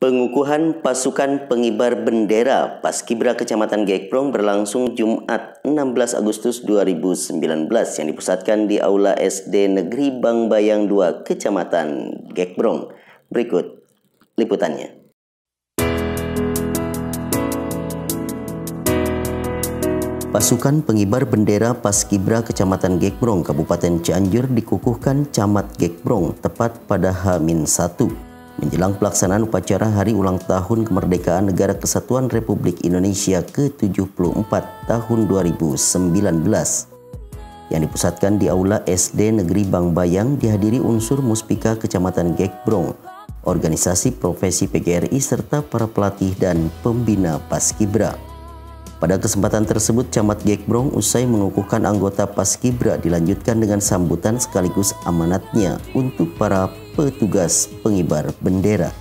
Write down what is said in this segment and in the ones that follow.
Pengukuhan pasukan pengibar bendera Paskibra Kecamatan Gekprong berlangsung Jumat 16 Agustus 2019 yang dipusatkan di Aula SD Negeri Bang Bayang 2 Kecamatan Gekprong. Berikut liputannya. Pasukan pengibar bendera Paskibra Kecamatan Gekbrong, Kabupaten Cianjur dikukuhkan Camat Gekbrong tepat pada H-1 menjelang pelaksanaan upacara Hari Ulang Tahun Kemerdekaan Negara Kesatuan Republik Indonesia ke-74 tahun 2019 yang dipusatkan di Aula SD Negeri Bang Bayang dihadiri unsur Muspika Kecamatan Gekbrong, organisasi profesi PGRI serta para pelatih dan pembina Paskibra. Pada kesempatan tersebut, Camat Gekbrong usai mengukuhkan anggota Paskibra dilanjutkan dengan sambutan sekaligus amanatnya untuk para petugas pengibar bendera.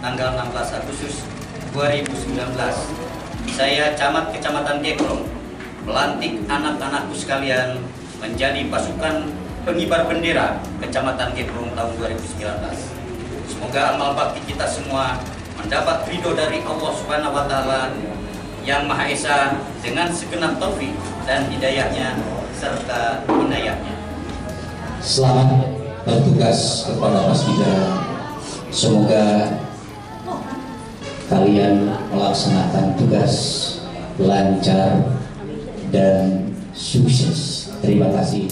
tanggal 16 Agustus 2019 saya camat kecamatan Gekrong melantik anak-anakku sekalian menjadi pasukan pengibar bendera kecamatan Gekrong tahun 2019 semoga amal bakti kita semua mendapat ridho dari Allah Subhanahu wa taala yang Maha Esa dengan segenap taufik dan hidayahnya serta inayahnya. Selamat bertugas kepada Paskibra. Semoga kalian melaksanakan tugas lancar dan sukses. Terima kasih.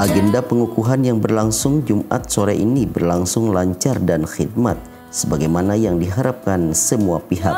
Agenda pengukuhan yang berlangsung Jumat sore ini berlangsung lancar dan khidmat sebagaimana yang diharapkan semua pihak.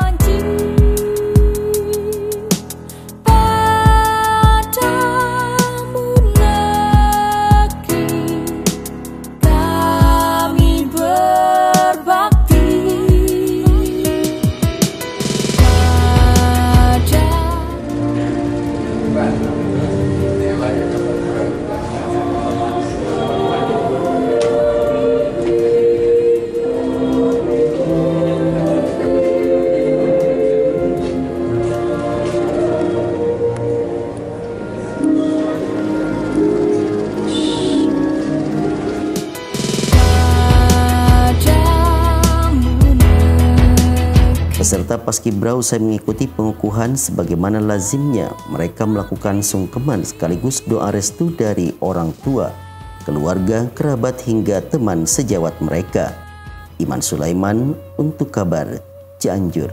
Peserta Paskibra usai mengikuti pengukuhan sebagaimana lazimnya, mereka melakukan sungkeman sekaligus doa restu dari orang tua, keluarga, kerabat hingga teman sejawat mereka. Iman Sulaiman untuk kabar Cianjur.